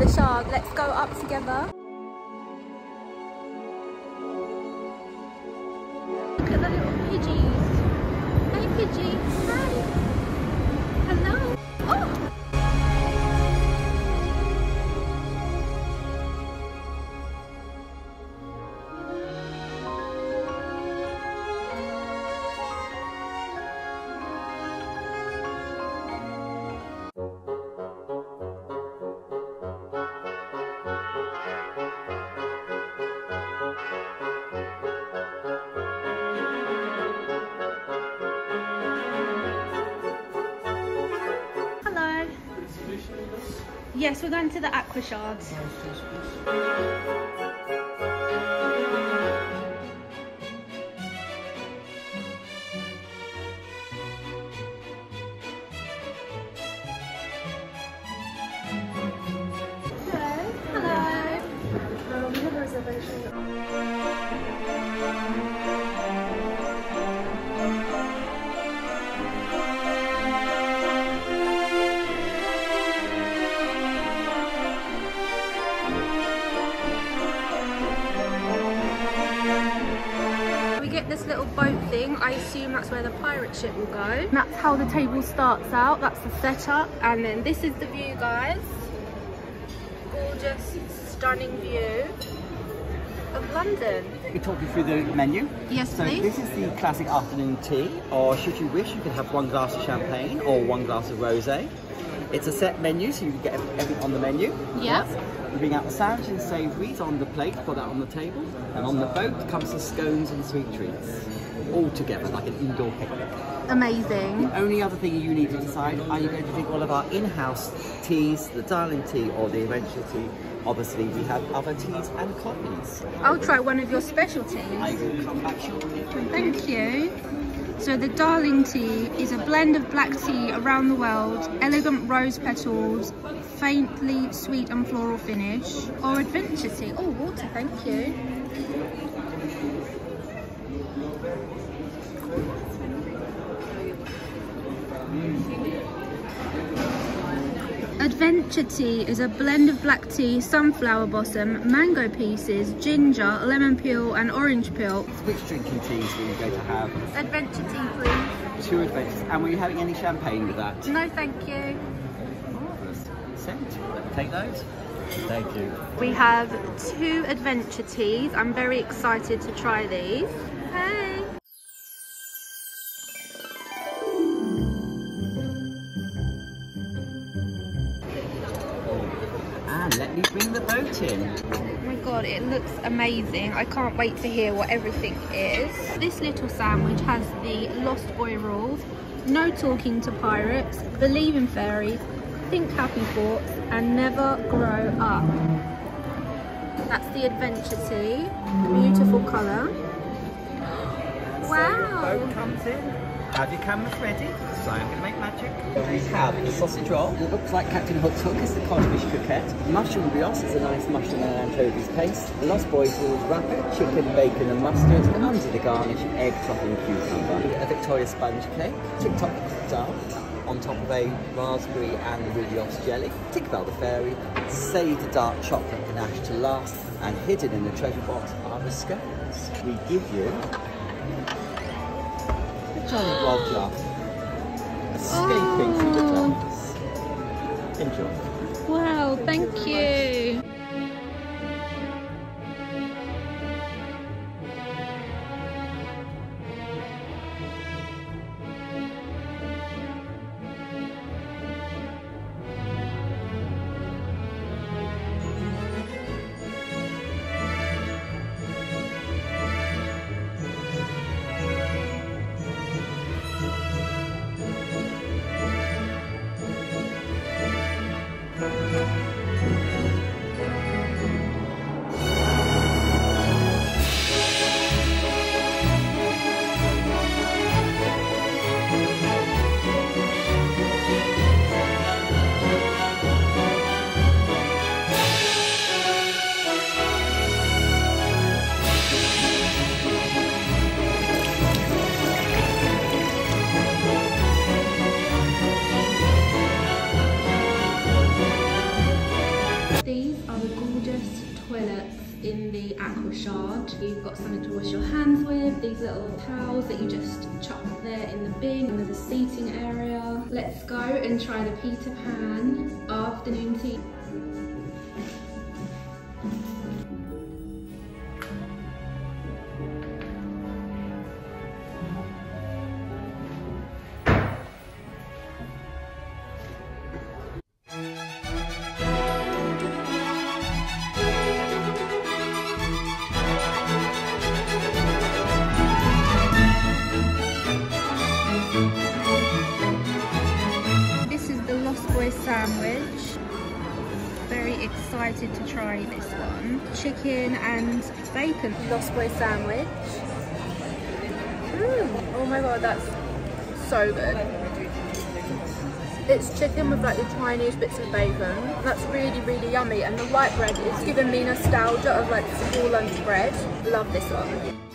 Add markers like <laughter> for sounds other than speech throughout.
at the Shard. Let's go up together. Look at the little pidgeys. Hey Pidgey, hi. Hello. Yes, we're going to the Aqua Shards. I assume that's where the pirate ship will go. That's how the table starts out. That's the setup. And then this is the view, guys. Gorgeous, stunning view of London. We talk you through the menu. Yes, So please. this is the classic afternoon tea, or should you wish, you could have one glass of champagne or one glass of rosé. It's a set menu, so you can get everything on the menu. Yep. You bring out the sandwich and savouries on the plate, put that on the table, and on the boat comes the scones and sweet treats, all together like an indoor picnic. Amazing. The Only other thing you need to decide, are you going to drink one of our in-house teas, the Darling tea or the Adventure tea? Obviously, we have other teas and coffees. I'll try one of your specialties. I will come back shortly. Thank you. So the Darling tea is a blend of black tea around the world, elegant rose petals, faintly sweet and floral finish, or adventure tea. Oh, water, thank you. Adventure tea is a blend of black tea, sunflower blossom, mango pieces, ginger, lemon peel and orange peel. Which drinking teas were you going to have? Adventure tea, please. Two adventures. And were you having any champagne with that? No, thank you. Marvellous. Sent. Take those. Thank you. We have two adventure teas. I'm very excited to try these. Hey. Looks amazing. I can't wait to hear what everything is. This little sandwich has the Lost Boy rules, no talking to pirates, believe in fairies, think happy thoughts, and never grow up. That's the adventure tea. Beautiful colour. <gasps> Wow. Have your cameras ready? So I'm going to make magic. We have the sausage roll. It looks like Captain Hook's hook is the codfish croquette. Mushroom brioche is a nice mushroom and anchovies paste. The Lost Boys rules wrapper, chicken, bacon and mustard. And under the garnish, egg, and cucumber. A Victoria sponge cake. Tick-Tock dal on top of a raspberry and brioche jelly. Tinkerbell the Fairy. The dark chocolate ganache to last. And hidden in the treasure box are the scones. We give you Jolly Roger escaping through the Oh. tunnels. Enjoy. Wow, thank you. With, these little towels that you just chuck there in the bin, and there's a seating area. Let's go and try the Peter Pan afternoon tea. Excited to try this one. Chicken and bacon. Lost Boy sandwich. Mm. Oh my god, that's so good. It's chicken with like the Chinese bits of bacon. That's really, really yummy. And the white bread is giving me nostalgia of like school lunch bread. Love this one.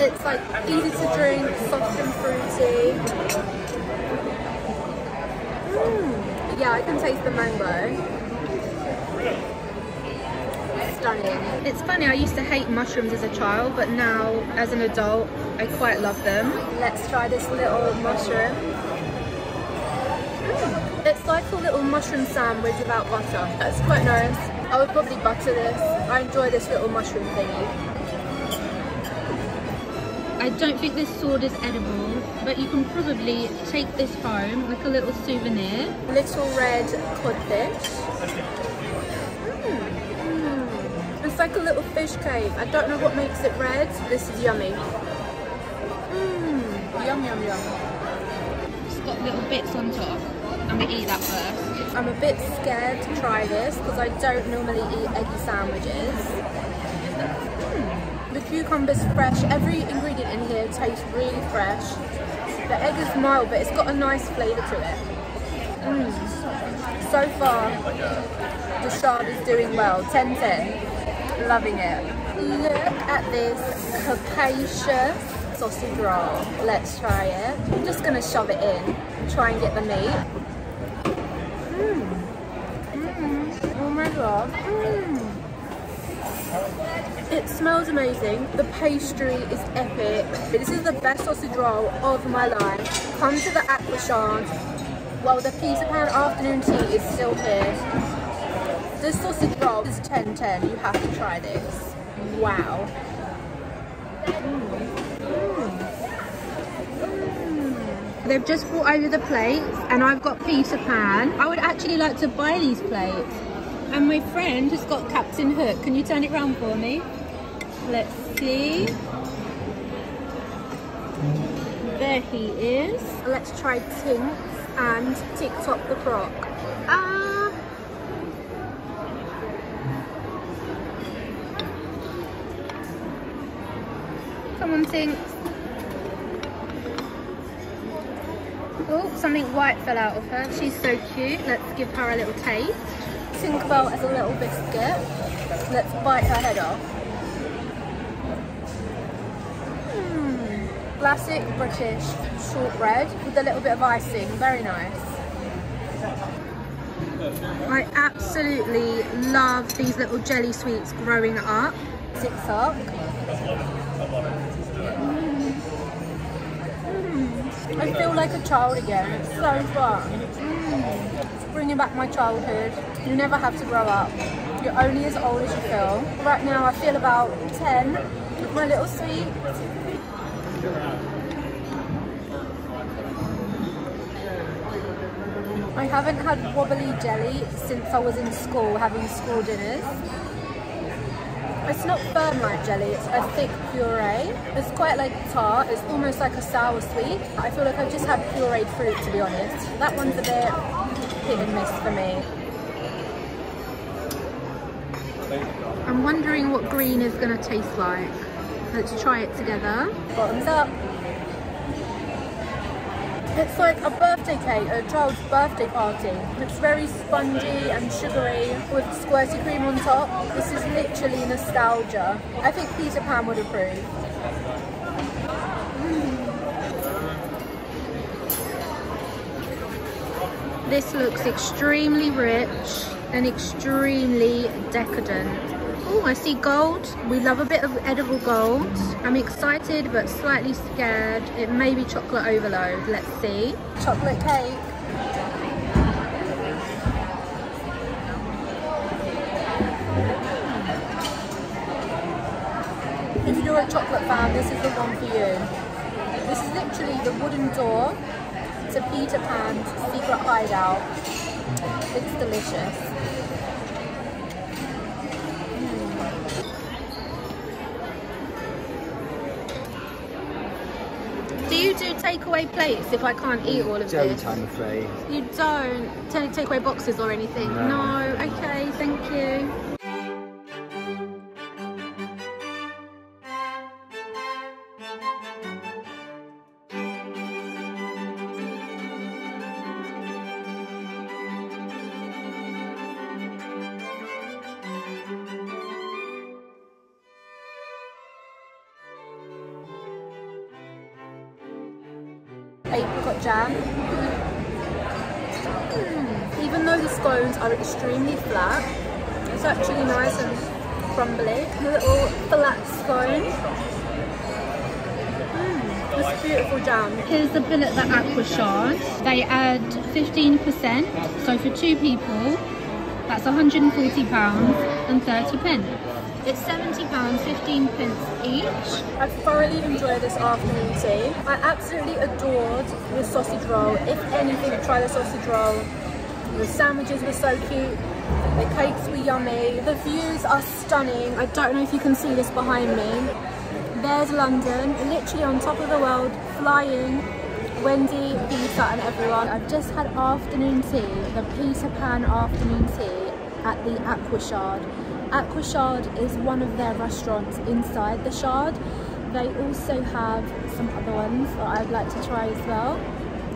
It's like easy to drink, soft and fruity. Mm. Yeah, I can taste the mango. Stunning. It's funny, I used to hate mushrooms as a child, but now as an adult, I quite love them. Let's try this little mushroom. Mm. It's like a little mushroom sandwich without butter. That's quite nice. I would probably butter this. I enjoy this little mushroom thingy. I don't think this sword is edible, but you can probably take this home like a little souvenir. Little red codfish. Mm. It's like a little fish cake. I don't know what makes it red. This is yummy. Mm. Yum, yum, yum. It's got little bits on top. I'm gonna eat that first. I'm a bit scared to try this because I don't normally eat eggy sandwiches. The cucumber's fresh. Every ingredient in here tastes really fresh. The egg is mild, but it's got a nice flavour to it. Mm. So far, the shard is doing well. 10-10. Loving it. Look at this capacious sausage roll. Let's try it. I'm just going to shove it in and try and get the meat. Mm. It smells amazing. The pastry is epic. This is the best sausage roll of my life. Come to the Aqua Shard while the Peter Pan afternoon tea is still here. This sausage roll is 10-10. You have to try this. Wow. Mm. They've just brought over the plates and I've got Peter Pan. I would actually like to buy these plates. And my friend has got Captain Hook. Can you turn it around for me? Let's see. There he is. Let's try Tinks and tick Tick-Tock the Croc. Ah. Come on, Tinks. Oh, something white fell out of her. She's so cute. Let's give her a little taste. Tinkerbell as a little biscuit. Let's bite her head off. Mm. Classic British shortbread with a little bit of icing. Very nice. I absolutely love these little jelly sweets growing up. Tick-Tock. I feel like a child again. It's so fun. Mm. It's bringing back my childhood. You never have to grow up. You're only as old as you feel. Right now I feel about 10 with my little sweet. I haven't had wobbly jelly since I was in school having school dinners. It's not firm like jelly, it's a thick puree. It's quite like tart, it's almost like a sour sweet. I feel like I've just had pureed fruit to be honest. That one's a bit hit and miss for me. I'm wondering what green is going to taste like. Let's try it together. Bottoms up. It's like a birthday cake, a child's birthday party. It's very spongy and sugary with squirty cream on top. This is literally nostalgia. I think Peter Pan would approve. This looks extremely rich and extremely decadent. I see gold. We love a bit of edible gold. I'm excited but slightly scared. It may be chocolate overload. Let's see. Chocolate cake. If you're a chocolate fan, this is the one for you. This is literally the wooden door to Peter Pan's secret hideout. It's delicious. Takeaway plates if I can't eat all of don't, this? I'm afraid. You don't take takeaway boxes or anything? No. no. Okay, thank you. Apricot jam. Mm. Even though the scones are extremely flat, it's actually nice and crumbly. A little flat scone. Mm, this beautiful jam. Here's the bill at the Aqua Shard. They add 15%, so for two people, that's £140 and 30 pence. It's £70, 15 pence each. I thoroughly enjoyed this afternoon tea. I absolutely adored the sausage roll. If anything, try the sausage roll. The sandwiches were so cute. The cakes were yummy. The views are stunning. I don't know if you can see this behind me. There's London, literally on top of the world, flying. Wendy, Peter and everyone. I've just had afternoon tea, the Peter Pan afternoon tea at the Aqua Shard. Aqua Shard is one of their restaurants inside the Shard. They also have some other ones that I'd like to try as well.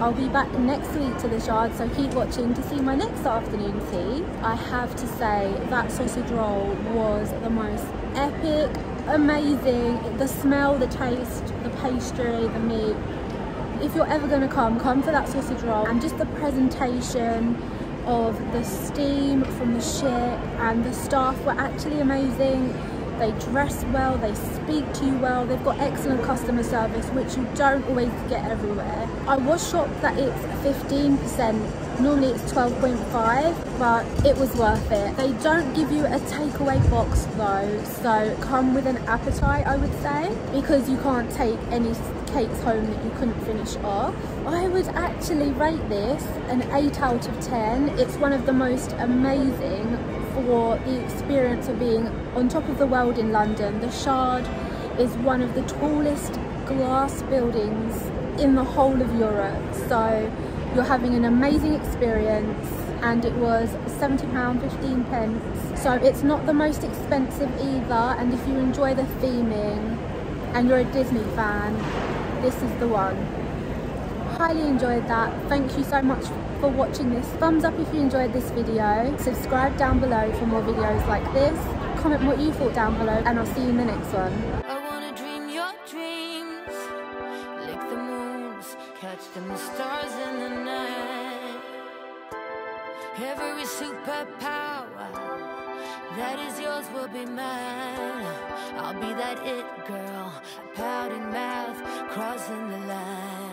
I'll be back next week to the Shard, so keep watching to see my next afternoon tea. I have to say that sausage roll was the most epic, amazing. The smell, the taste, the pastry, the meat. If you're ever going to come, come for that sausage roll and just the presentation, of the steam from the ship and the staff were actually amazing. They dress well they speak to you well they've got excellent customer service which you don't always get everywhere. I was shocked that it's 15 percent. Normally it's 12.5 but it was worth it. They don't give you a takeaway box though so come with an appetite i would say because you can't take any cakes home that you couldn't finish off. I would actually rate this an 8 out of 10. It's one of the most amazing for the experience of being on top of the world in London. The Shard is one of the tallest glass buildings in the whole of Europe. So you're having an amazing experience and it was £70, 15 pence. So it's not the most expensive either and if you enjoy the theming and you're a Disney fan, this is the one. Highly enjoyed that. Thank you so much for watching this. Thumbs up if you enjoyed this video. Subscribe down below for more videos like this. Comment what you thought down below and I'll see you in the next one. Catch them stars in the night Every superpower That is yours will be mine. I'll be that it girl. Pouting mouth Crossing the line